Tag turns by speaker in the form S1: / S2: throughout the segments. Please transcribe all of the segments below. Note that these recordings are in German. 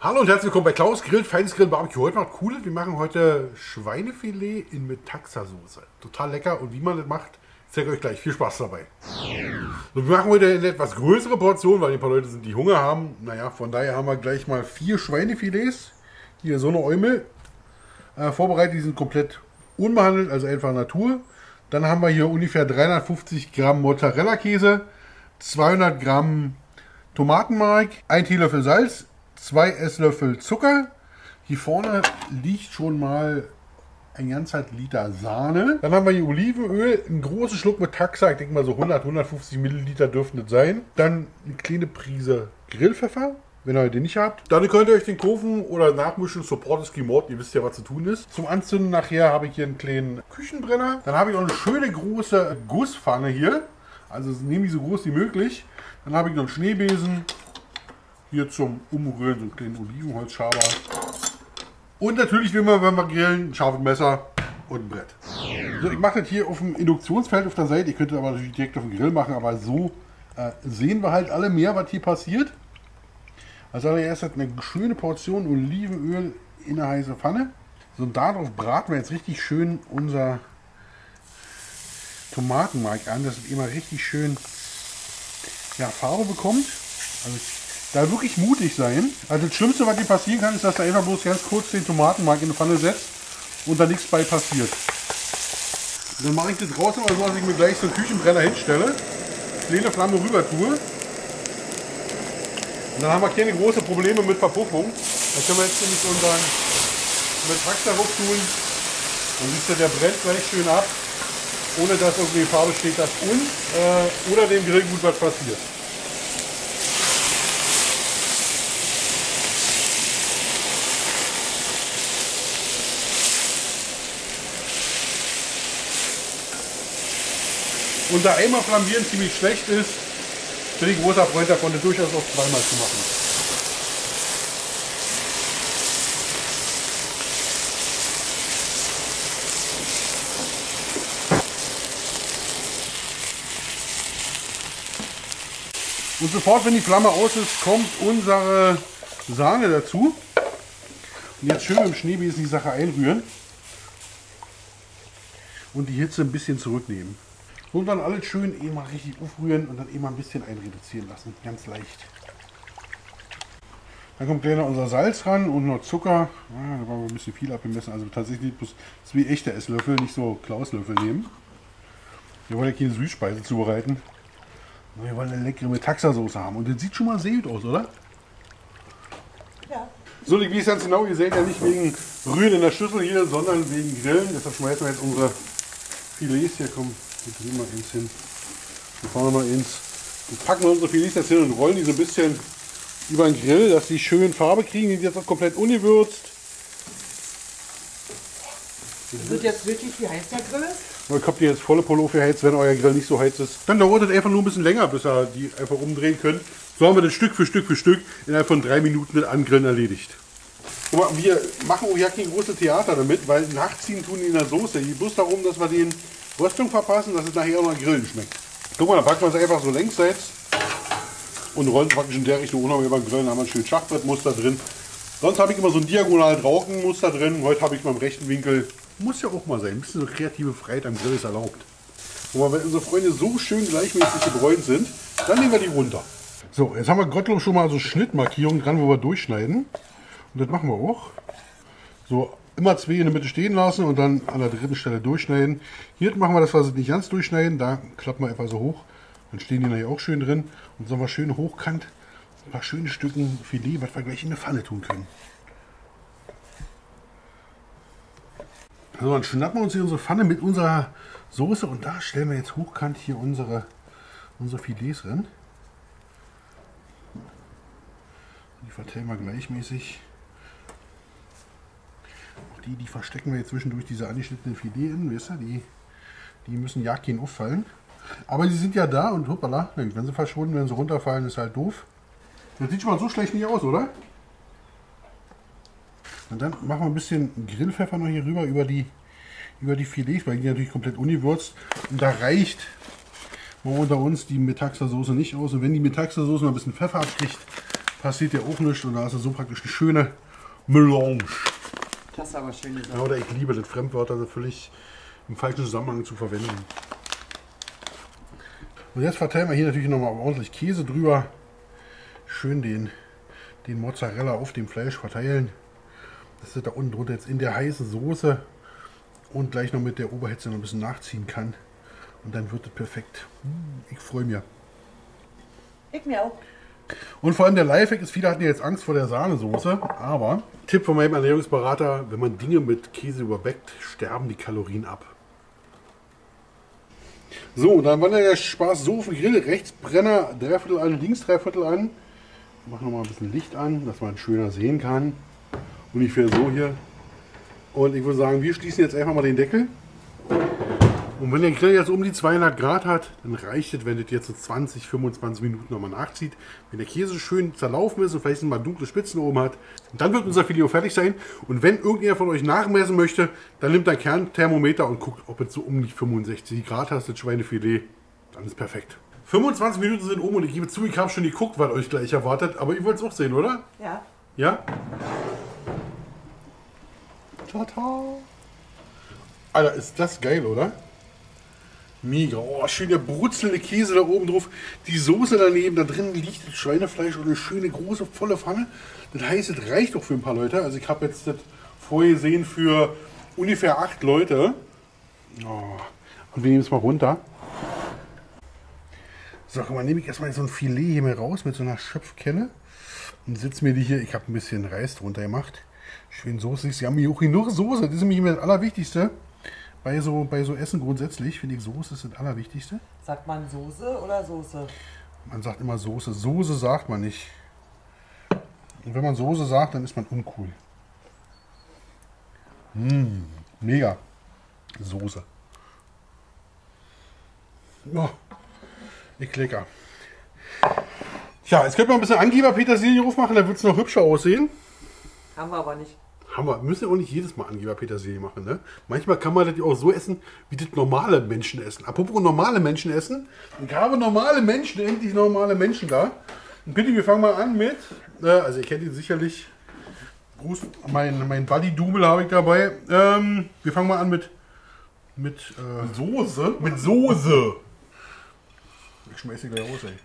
S1: Hallo und herzlich willkommen bei Klaus Grill, feines Grill Barbecue. Heute macht cool, wir machen heute Schweinefilet in Metaxa-Soße. Total lecker und wie man das macht, zeige ich euch gleich. Viel Spaß dabei. So, wir machen heute eine etwas größere Portion, weil ein paar Leute sind, die Hunger haben. Naja, von daher haben wir gleich mal vier Schweinefilets. Hier so eine Eumel äh, vorbereitet, die sind komplett unbehandelt, also einfach Natur. Dann haben wir hier ungefähr 350 Gramm Mozzarella-Käse, 200 Gramm Tomatenmark, ein Teelöffel Salz, zwei Esslöffel Zucker. Hier vorne liegt schon mal ein ganzer Liter Sahne. Dann haben wir hier Olivenöl, einen großen Schluck mit Taxa, ich denke mal so 100, 150 Milliliter dürften das sein. Dann eine kleine Prise Grillpfeffer, wenn ihr den nicht habt. Dann könnt ihr euch den kaufen oder nachmischen. Support ist Mord, ihr wisst ja, was zu tun ist. Zum Anzünden nachher habe ich hier einen kleinen Küchenbrenner. Dann habe ich noch eine schöne große Gusspfanne hier. Also nehme ich so groß wie möglich. Dann habe ich noch einen Schneebesen. Hier zum Umrühren so einen kleinen Olivenholzschaber. Und natürlich, wie immer, wenn wir grillen, ein scharfes Messer und ein Brett. So, ich mache das hier auf dem Induktionsfeld auf der Seite. Ihr könnt aber natürlich direkt auf dem Grill machen, aber so äh, sehen wir halt alle mehr, was hier passiert. Als allererstes eine schöne Portion Olivenöl in eine heiße Pfanne. So, und darauf braten wir jetzt richtig schön unser Tomatenmark an, dass es immer richtig schön ja, Farbe bekommt. Also da wirklich mutig sein. Also das Schlimmste, was dir passieren kann, ist, dass du einfach bloß ganz kurz den Tomatenmark in die Pfanne setzt und da nichts bei passiert. Dann mache ich das raus, aber so, dass ich mir gleich so einen Küchenbrenner hinstelle, kleine Flamme rüber tue. Und dann haben wir keine großen Probleme mit Verpuffung. Da können wir jetzt nämlich unseren Trax darauf tun. Dann siehst du, der brennt gleich schön ab, ohne dass irgendwie Farbe steht, dass uns äh, oder dem Grill gut was passiert. Und da einmal flambieren ziemlich schlecht ist, bin ich großer Freund davon, das durchaus auch zweimal zu machen. Und sofort, wenn die Flamme aus ist, kommt unsere Sahne dazu. Und jetzt schön mit dem Schneebesen die Sache einrühren. Und die Hitze ein bisschen zurücknehmen. Und dann alles schön eh mal richtig aufrühren und dann eh mal ein bisschen einreduzieren lassen. Ganz leicht. Dann kommt gleich noch unser Salz ran und noch Zucker. Ah, da war ein bisschen viel abgemessen. Also tatsächlich bloß zwei echte Esslöffel, nicht so Klauslöffel nehmen. Wir wollen ja keine Süßspeise zubereiten. Wir wollen eine leckere Metaxa-Soße haben. Und das sieht schon mal sehr gut aus, oder?
S2: Ja.
S1: So, wie es ganz genau, ihr seht ja nicht wegen Rühren in der Schüssel hier, sondern wegen Grillen. Deshalb schmeißen wir jetzt unsere Filets hier. Komm, wir drehen mal eins hin. Wir fahren mal ins. Wir packen wir unsere Filets jetzt hin und rollen die so ein bisschen über den Grill, dass die schön Farbe kriegen. Die sind jetzt noch komplett ungewürzt.
S2: Wird jetzt wirklich, wie heiß der Grill ist?
S1: Ich habt ihr jetzt volle Polo für heiz, wenn euer Grill nicht so heiß ist. Dann dauert es einfach nur ein bisschen länger, bis ihr die einfach umdrehen könnt. So haben wir das Stück für Stück für Stück innerhalb von drei Minuten mit Angrillen erledigt. Guck mal, wir machen auch ja kein großes Theater damit, weil nachziehen tun die in der Soße. Die bloß darum, dass wir den Röstung verpassen, dass es nachher auch noch Grillen schmeckt. Guck mal, dann packen wir es einfach so längsseits und rollen praktisch in der Richtung runter über den Grillen. Dann haben wir ein schönes Schachbrettmuster drin. Sonst habe ich immer so ein diagonal Raukenmuster drin. Heute habe ich mal im rechten Winkel. Muss ja auch mal sein. Ein bisschen so kreative Freiheit am Grill ist erlaubt. Guck mal, wenn unsere Freunde so schön gleichmäßig gebräunt sind, dann nehmen wir die runter. So, jetzt haben wir Gottlob schon mal so Schnittmarkierungen dran, wo wir durchschneiden. Und das machen wir auch. So, immer zwei in der Mitte stehen lassen und dann an der dritten Stelle durchschneiden. Hier machen wir das, was nicht ganz durchschneiden. Da klappen wir einfach so hoch. Dann stehen die nachher auch schön drin. Und so haben wir schön hochkant ein paar schöne Stücken Filet, was wir gleich in eine Pfanne tun können. So, dann schnappen wir uns hier unsere Pfanne mit unserer Soße und da stellen wir jetzt hochkant hier unsere, unsere Filets rein. Die verteilen wir gleichmäßig. Die, die verstecken wir jetzt zwischendurch diese angeschnittenen in, wisst ihr, die, die müssen ja keinen auffallen. Aber sie sind ja da und hoppala, wenn sie verschwunden, wenn sie runterfallen, ist halt doof. Das sieht schon mal so schlecht nicht aus, oder? Und dann machen wir ein bisschen Grillpfeffer noch hier rüber über die, über die Filets, weil die natürlich komplett ungewürzt. Und da reicht mal unter uns die Metaxa-Soße nicht aus. Und wenn die Metaxa-Soße noch ein bisschen Pfeffer abkriegt, passiert ja auch nichts und da ist es so praktisch eine schöne Melange.
S2: Das ist aber schön
S1: Ja,
S2: gesagt.
S1: oder ich liebe das, Fremdwörter so völlig im falschen Zusammenhang zu verwenden. Und jetzt verteilen wir hier natürlich nochmal ordentlich Käse drüber. Schön den, den Mozzarella auf dem Fleisch verteilen. Das ist da unten drunter jetzt in der heißen Soße und gleich noch mit der Oberhitze noch ein bisschen nachziehen kann. Und dann wird es perfekt. Ich freue mich.
S2: Ich mir auch.
S1: Und vor allem der Lifehack ist, viele hatten ja jetzt Angst vor der Sahnesoße, aber Tipp von meinem Ernährungsberater, wenn man Dinge mit Käse überbäckt, sterben die Kalorien ab. So, dann war der Spaß so auf dem Grill. Rechts Brenner Dreiviertel an, links Dreiviertel an. Ich mache nochmal ein bisschen Licht an, dass man schöner sehen kann. Ungefähr so hier. Und ich würde sagen, wir schließen jetzt einfach mal den Deckel. Und wenn der Grill jetzt um die 200 Grad hat, dann reicht es, wenn das jetzt so 20, 25 Minuten nochmal nachzieht. Wenn der Käse schön zerlaufen ist und vielleicht mal dunkle Spitzen oben hat, dann wird unser Filet fertig sein. Und wenn irgendjemand von euch nachmessen möchte, dann nimmt ein Kernthermometer und guckt, ob es so um die 65 Grad hast, das Schweinefilet. Dann ist perfekt. 25 Minuten sind um und ich gebe zu, ich habe schon geguckt, was euch gleich erwartet. Aber ihr wollt es auch sehen, oder?
S2: Ja.
S1: Ja? Tata. Alter, ist das geil, oder? Mega. Oh, schön der brutzelnde Käse da oben drauf. Die Soße daneben, da drin liegt das Schweinefleisch und eine schöne große volle Pfanne. Das heißt, es reicht doch für ein paar Leute. Also ich habe jetzt das vorgesehen für ungefähr acht Leute. Oh. Und wir nehmen es mal runter. So, guck mal, nehme ich erstmal so ein Filet hier mal raus mit so einer Schöpfkelle und setze mir die hier. Ich habe ein bisschen Reis drunter gemacht. Schön soßig. Sie haben hier auch genug Soße. Das ist nämlich immer das Allerwichtigste. Bei so, bei so Essen grundsätzlich finde ich Soße ist das Allerwichtigste.
S2: Sagt man Soße oder Soße?
S1: Man sagt immer Soße. Soße sagt man nicht. Und wenn man Soße sagt, dann ist man uncool. Mmh, mega. Soße. Oh, ich lecker. Tja, jetzt könnte man ein bisschen Angeber-Petersilie aufmachen, dann wird es noch hübscher aussehen.
S2: Haben wir aber nicht.
S1: Wir, müssen ja auch nicht jedes Mal Angeber-Petersilie machen. Ne? Manchmal kann man das ja auch so essen, wie das normale Menschen essen. Apropos normale Menschen essen. Ich habe normale Menschen, endlich normale Menschen da. Und bitte, wir fangen mal an mit, äh, also ihr kennt ihn sicherlich, Gruß, mein, mein Buddy Double habe ich dabei. Ähm, wir fangen mal an mit, mit äh, Soße. Mit Soße. Ich schmeiße gleich raus, ey.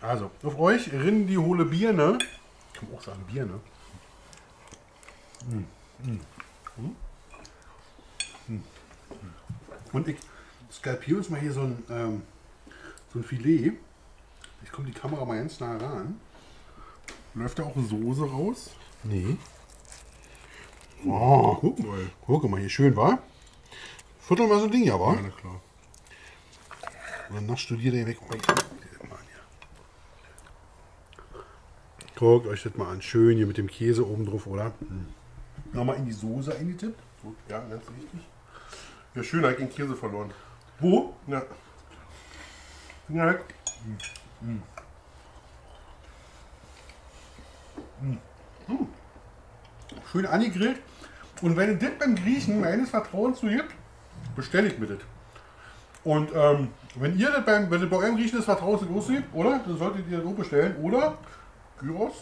S1: Also, auf euch rinnen die hohle Birne. Kann man auch sagen, Birne. Und ich skalpiere uns mal hier so ein, ähm, so ein Filet. Ich komme die Kamera mal ganz nah ran. Läuft da auch Soße raus? Nee. Oh, guck mal. Guck mal, hier schön, war. Viertel mal so ein Ding, ja, war? Ja, na klar. Und dann naschst du dir den weg. Guckt euch das mal an. Schön hier mit dem Käse oben drauf, oder? Hm. Nochmal in die Soße eingetippt. So, ja, ganz wichtig. Ja, schön, ich den Käse verloren. Wo? Ja. Finger weg. Mm. Mm. Mm. Schön angegrillt. Und wenn ihr das beim Griechen meines Vertrauens so gibt, bestelle ich mir das. Und ähm, wenn ihr das beim, wenn ihr bei eurem Griechen des Vertrauens so groß seht, oder? Dann solltet ihr das auch bestellen. Oder Gyros.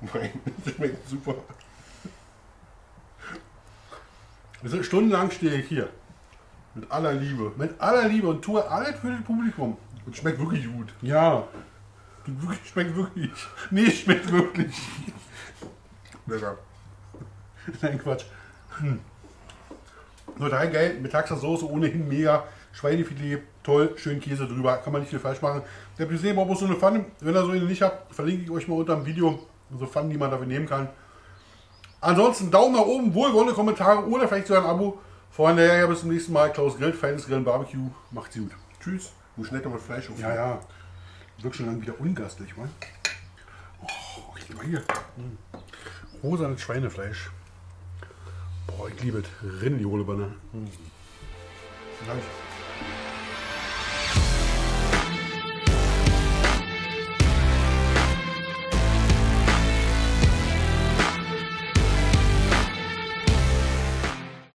S1: Nein, das schmeckt super. Also stundenlang stehe ich hier. Mit aller Liebe. Mit aller Liebe und tue alles für das Publikum. Und schmeckt wirklich gut. Ja. Wirklich, schmeckt wirklich. Nee, schmeckt wirklich. Lecker. Nein, Quatsch. Hm. Total geil. Mit Taxa-Soße ohnehin mega. Schweinefilet, toll, schön Käse drüber. Kann man nicht viel falsch machen. Der Brisé braucht so eine Pfanne. Wenn ihr so eine nicht habt, verlinke ich euch mal unter dem Video. So Pfannen, die man dafür nehmen kann. Ansonsten Daumen nach oben, wohlwollende Kommentare oder vielleicht sogar ein Abo. Freunde, ja, bis zum nächsten Mal. Klaus Grill, feines Grillen, Barbecue. Macht's gut. Tschüss. Du schneidest mit Fleisch auf. Ja, ja. Wirkt schon lang wieder ungastlich, Mann. Oh, ich liebe hier. Mm. Rosanes Schweinefleisch. Boah, ich liebe es. Rinn die Hohle Banne. Mm. Danke.